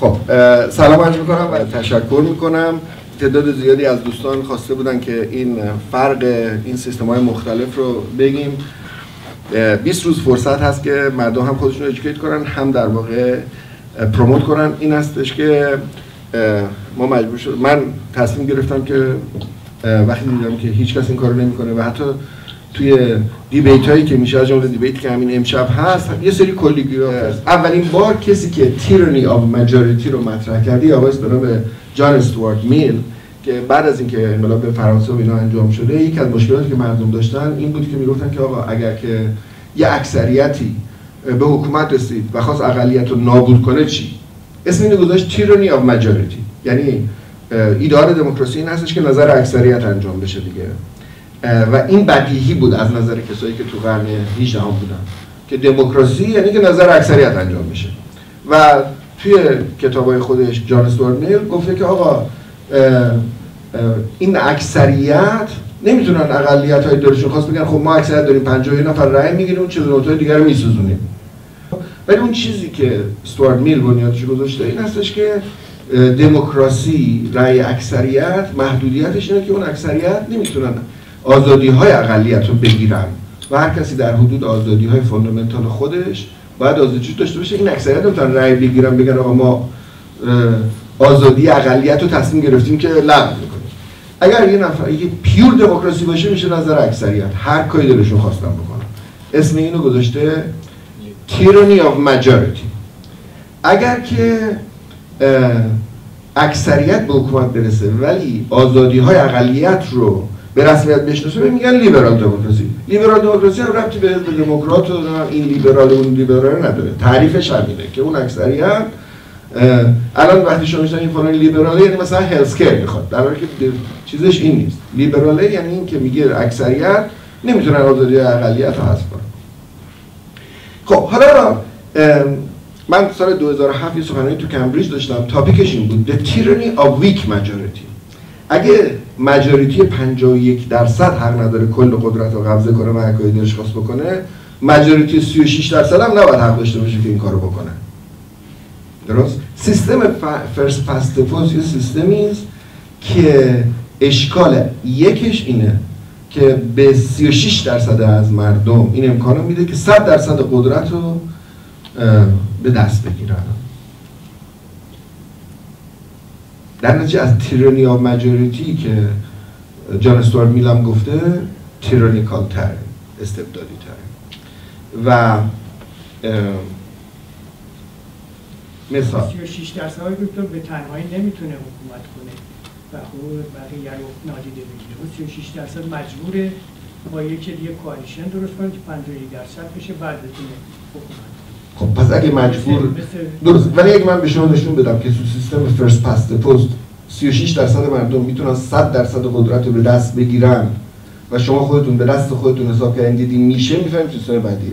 خب سلام عرض می‌کنم و تشکر می‌کنم. تعداد زیادی از دوستان خواسته بودن که این فرق این سیستم های مختلف رو بگیم. 20 روز فرصت هست که مردم هم خودشون رو کنن هم در واقع promote کنن. این هستش که ما مجبور شد من تصمیم گرفتم که وقتی دیدم که هیچ کس این کارو نمی‌کنه و حتی توی debate هایی که میشه از جمله debate که همین امشب هست یه سری کلی گویی هست. اولین بار کسی که tyranny of majority رو مطرح کردی آقای به جان استوارت میل که بعد از اینکه انقلاب به فرانسه و اینا انجام شده یکی از مشکلاتی که مردم داشتن این بود که می‌گفتن که آقا اگر که یه اکثریتی به حکومت رسید و خواست اقلیت رو نابود کنه چی؟ اسم اینو گذاشت تیرانی آف ماجوریتی یعنی ایدار دموکراسی این هستش که نظر اکثریت انجام بشه دیگه. و این بدیهی بود از نظر کسایی که تو قرن 18 هم بودن. که دموکراسی یعنی که نظر اکثریت انجام بشه و توی کتابای خودش جان استوارت میل گفته که آقا این اکثریت نمی‌تونن اقلیت های دلشون خواست بگن خب ما اکثریت داریم 50 نفر رأی می‌گیریم چیز های دیگر رو میسوزونیم. ولی اون چیزی که استوارت میل بنیادش گذاشته این هستش که دموکراسی رأی اکثریت محدودیتش اینه که اون اکثریت نمی‌تونن آزادی های اقلیت رو بگیرن. و هر کسی در حدود آزادی های فوندامنتال خودش باید آزادی داشته باشه. این اکثریت نمی‌تونن رأی بگیرن بگن آقا ما آزادی اقلیت رو تصمیم گرفتیم که لغو می‌کنیم اگر یه نفر یه پیور دموکراسی باشه میشه نظر اکثریت. هر کاری دلشون خواستن بکنن. اسم اینو گذاشته tyranny of majority. اگر که اکثریت به حکومت برسه ولی آزادی های اقلیت رو به رسمیت بشناسه میگن لیبرال دموکراسی. لیبرال دموکراسی هم ربطی به دموکرات و این لیبرال اون لیبرال نداره. تعریفش همینه که اون اکثریت الان وقتی شما میشن این فلان لیبراله یعنی مثلا هلسکر می‌خواد. در حالی که چیزش این نیست. لیبراله یعنی این که میگه اکثریت نمی‌تونن آزادی اقلیت رو حذف کنن. خب حالا من سال 2007 یه سخنرانی تو کمبریج داشتم. تاپیکش این بود. The Tyranny of Weak Majority. اگه مجاریتی 51 درصد حق نداره کل قدرت رو قبضه کنه و هر دلش خواست بکنه. مجاریتی 36 درصد هم نباید حق داشته باشه که این کارو بکنه. درست؟ سیستم فرست پست یه سیستمی است که اشکال یکش اینه که به 36 درصد از مردم این امکان میده که 100 درصد قدرت رو به دست بگیرن. در نتیجه از تیرانی آف مجوریتی که جان استوار میلم گفته تیرانیکال تر استبدادی تر. و مثال. 36 درصد های دکتر به تنهایی نمی‌تونه حکومت کنه. و خود بقیه رو نادیده بگیره. اون 36 درصد مجبوره با یکی دیگه کوالیشن درست کنه که 50 درصد بشه بعد بتونه حکومت خب پس اگه مجبور درست. ولی اگه من به شما نشون بدم که تو سیستم فرست پست پست 36 درصد مردم می‌تونن 100 درصد قدرت رو به دست بگیرن و شما خودتون به دست خودتون حساب کردین دیدین میشه می‌فهمید سیستم بعدیه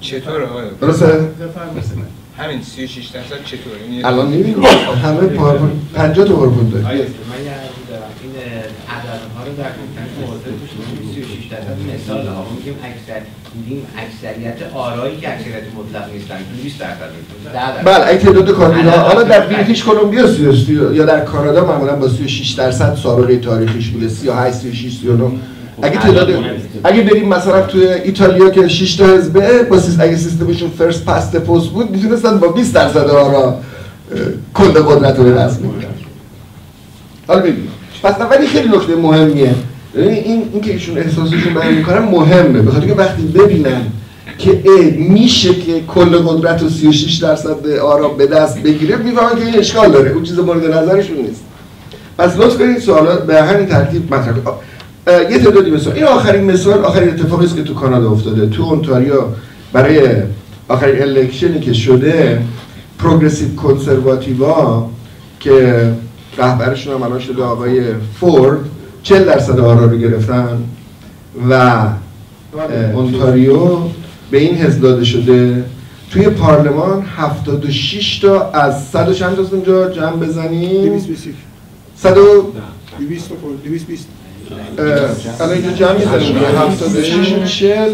چطور آقای؟ درسته؟ همین 36 درصد چطور یعنی الان نمی‌دونم. همه PowerPoint 50 تا PowerPoint داره من یه دارم این عددها رو در context موضوع توش 36 درصد مثال ها. میگیم اکثر میگیم اکثریت آرایی که اکثریت مطلق نیستن 20 درصد بله اگه تعداد کاندیدا حالا در بریتیش کلمبیا یا در کانادا معمولا با 36 درصد سابقه تاریخیش بوده. 38 36 39 اگه تعداد اگه بریم مثلا توی ایتالیا که 6 تا حزبه با سیست اگه سیستمشون فرست پست پست بود می‌تونستن با 20 درصد آرا کل قدرت رو دست بگیرن حالا ببین پس ولی خیلی نکته مهمیه. این این که ایشون احساسشون بیان می‌کنن مهمه. بخاطر که وقتی ببینن که میشه که کل قدرت رو 36 درصد آرا به دست بگیره می‌فهمن که این اشکال داره. اون چیز مورد نظرشون نیست. پس لطف کنید سوالا به همین ترتیب مطرح یه تعدادی مثال. این آخرین مثال آخرین اتفاقی است که تو کانادا افتاده. تو اونتاریو برای آخرین الکشنی که شده پروگرسیو کنسرواتیوا که رهبرشون هم الان شده آقای فورد. 40 درصد آرا رو گرفتن و اونتاریو به این حزب داده شده. توی پارلمان 76 تا از 100 چند تا اونجا جمع بزنیم؟ 220 100 220 الان اینجا جمع می‌زنیم. 76 میشه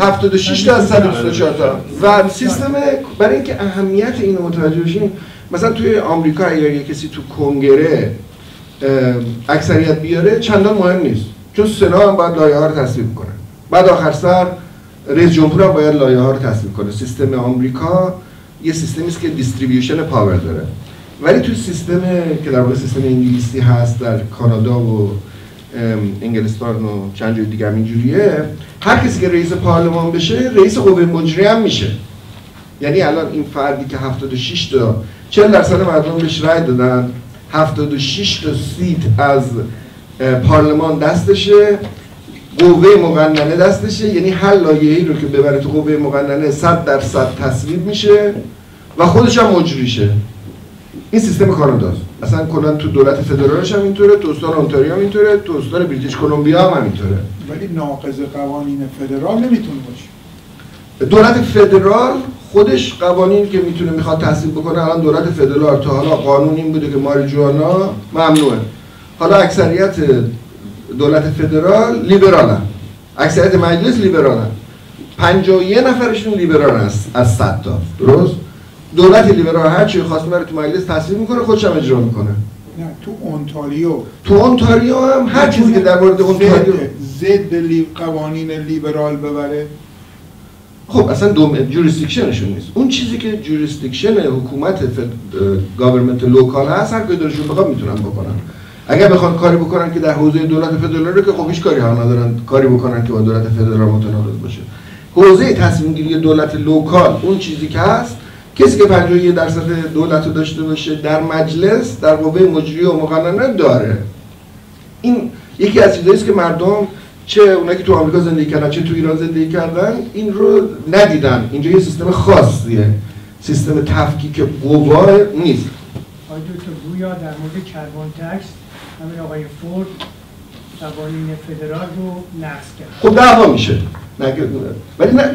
76 تا از 124 تا. و سیستم برای اینکه اهمیت اینو متوجه بشین مثلا توی آمریکا اگر یه کسی تو کنگره اکثریت بیاره چندان مهم نیست. چون سنا هم باید لایحه ها رو تصویب کنه. بعد آخر سر رئیس جمهور هم باید لایحه ها رو تصویب کنه. سیستم آمریکا یه سیستمی است که distribution power داره. ولی تو سیستم که در واقع سیستم انگلیسی هست در کانادا و انگلستان و چند جای دیگه اینجوریه هر کسی که رئیس پارلمان بشه رئیس قوه مجری هم میشه. یعنی الان این فردی که 76 تا 40 درصد مردم بهش رای دادن؟ 76 تا سیت از پارلمان دستشه قوه مقننه دستشه یعنی هر لایه‌ای رو که ببره تو قوه مقننه 100 درصد تصویب میشه و خودش هم مجریشه. این سیستم کاناداست اصلا کلا تو دولت فدرالش هم اینطوره تو استان اونتاریو هم اینطوره تو استان بریتیش کلمبیا هم اینطوره ولی ناقض قوانین فدرال نمی‌تونه باشه. دولت فدرال خودش قوانین که می‌تونه می‌خواد تصویب بکنه الان دولت فدرال تا حالا قانون این بوده که ماریجوانا ممنوعه. حالا اکثریت دولت فدرال لیبرالن. اکثریت مجلس لیبرالن. 51 نفرشون لیبرال است از 100 تا. درست؟ دولت لیبرال هر چی خواست می‌بره تو مجلس تصویب می‌کنه خودش هم اجرا می‌کنه. نه تو اونتاریو. تو اونتاریو هم هر چیزی که در مورد اونتاریو ضد لی... قوانین لیبرال ببره. خب اصلا دوم jurisdiction شون نیست. اون چیزی که jurisdiction حکومت government local هست هر کاری دلشون بخواد می‌تونن بکنن. اگر بخوان کاری بکنن که در حوزه دولت فدرالی که خب هیچ کاری ها ندارن کاری بکنن که با دولت فدرال متناقض باشه. حوزه تصمیم گیری دولت local اون چیزی که هست کسی که 51 درصد دولت رو داشته باشه در مجلس در قوه مجری و مقننه داره. این یکی از چیزایی است که مردم چه اونایی که تو آمریکا زندگی کردن چه تو ایران زندگی کردن این رو ندیدن. اینجا یه سیستم خاصیه. سیستم تفکیک قوا نیست. آقای دکتر گویا در مورد کربن تکس همین آقای فورد قوانین فدرال رو نقض کرد. خب دعوا میشه. ولی نه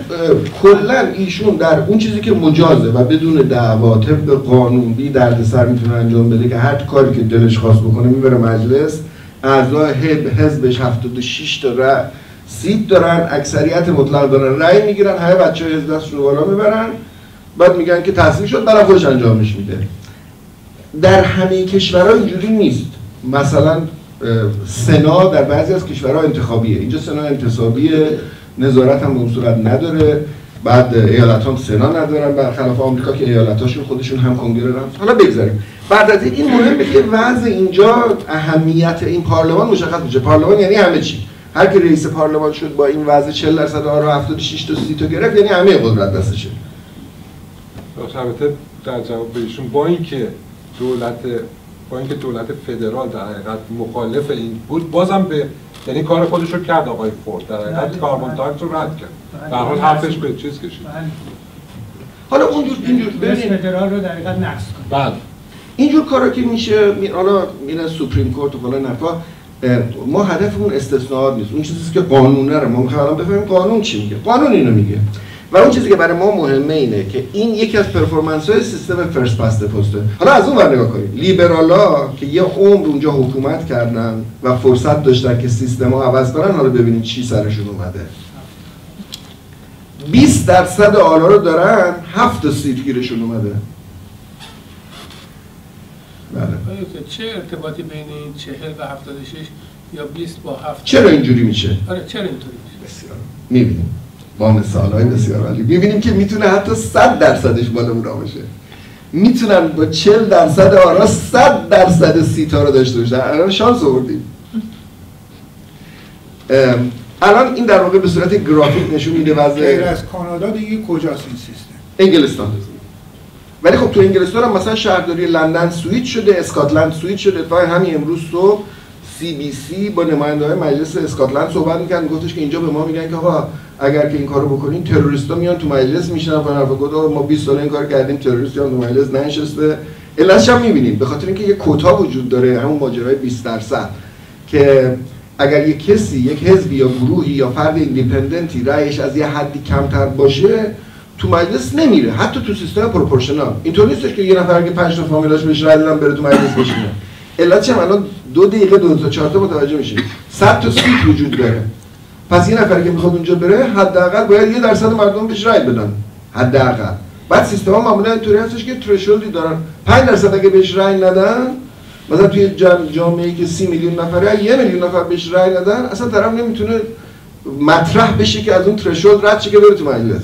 کلا ایشون در اون چیزی که مجازه و بدون دعوا طبق قانون بی دردسر می‌تونه انجام بده که هر کاری که دلش خواست بکنه می‌بره مجلس. اعضای حزبش 76 تا رأی سیت دارن اکثریت مطلق دارن رأی می‌گیرن همه بچه های حزب دستشون بالا می‌برن بعد میگن که تصمیم شد برای خودش انجامش میده. در همه کشورها اینجوری نیست. مثلا سنا در بعضی از کشورها انتخابیه. اینجا سنا انتصابیه نظارت هم به صورت نداره. بعد ایالت هم سنا ندارن برخلاف آمریکا که ایالتاشون خودشون هم کنگره دارن حالا بگذاریم. بعد از این مهمه که وضع اینجا اهمیت این پارلمان مشخص میشه. پارلمان یعنی همه چی. هر کی رئیس پارلمان شد با این وضع 40 درصد آرا 76 تا 30 تا گرفت یعنی همه قدرت دستشه البته در جواب به ایشون با اینکه دولت با اینکه دولت فدرال در حقیقت مخالف این بود بازم به یعنی کار خودش رو کرد آقای فورد. در حقیقت بله. کاربون تاکس رو رد کرد. بله. در حال حرفش به چیز کشید. بله. حالا اونجور اینجور ببینید فدرال رو در حقیقت نقض کنه. بعد اینجور کارا که میشه می- حالا میره Supreme Court و فلان حرفا اه، ما هدفمون استثناءات نیست. اون چیزی که قانونه رو ما می‌خوایم بفهمیم قانون چی میگه. قانون اینو میگه. و اون چیزی که برای ما مهمه اینه که این یکی از performance های سیستم First Past Post ه حالا از اون ور نگاه کنید لیبرالا که یه عمر اونجا حکومت کردن و فرصت داشتن که سیستم ها عوض کنن حالا ببینید چی سرشون اومده. 20 درصد آلا رو دارن 7 تا سیت گیرشون اومده. بله. چه ارتباطی بین این 40 و 76 یا 20 با 7 چرا اینجوری میشه؟ آره چرا اینطوری میشه؟ بسیار. می‌بینیم. با مثال های بسیار عالی. می‌بینیم که می‌تونه حتی 100 درصدش بالا اونا باشه. می‌تونن با 40 درصد آرا 100 درصد سیتا رو داشته باشن. الان شانس آوردیم. الان این در واقع به صورت گرافیک نشون میده غیر از از کانادا دیگه کجاست این سیستم؟ انگلستان. ولی خب تو انگلستان هم مثلا شهرداری لندن سویت شده اسکاتلند سویت شده اتفاقا همین امروز صبح CBC با نماینده های مجلس اسکاتلند صحبت می‌کرد گفتش که اینجا به ما میگن که آقا اگر که این کارو بکنین تروریستا میان تو مجلس میشینن. فلان حرفا. گفت ما 20 سال این کار کردیم تروریست تو مجلس ننشسته. علتش هم می‌بینیم. به خاطر اینکه یه quota وجود داره همون ماجرای 20 درصد که اگر یک کسی یک حزبی یا گروهی یا فرد independent ی رأیش از یه حدی کمتر باشه تو مجلس نمیره. حتی تو سیستم proportional. اینطور نیستش که یه نفر که 5 تا فامیلاش بهش رأی بره تو مجلس بشینه. علتش هم الان دو دقیقه دو تا چهار تا متوجه میشیم 100 تا seat وجود داره. پس یه نفری که می‌خواد اونجا بره حداقل باید یه درصد مردم بهش رای بدن. حداقل. بعد سیستم ها معمولا اینطوری هستش که threshold ی دارن. 5 درصد اگه بهش رای ندن مثلا توی جامعه که 30 میلیون نفره یه میلیون نفر بهش رای ندن اصلا طرف نمی‌تونه مطرح بشه که از اون ترشولد رد شه که بره تو مجلس.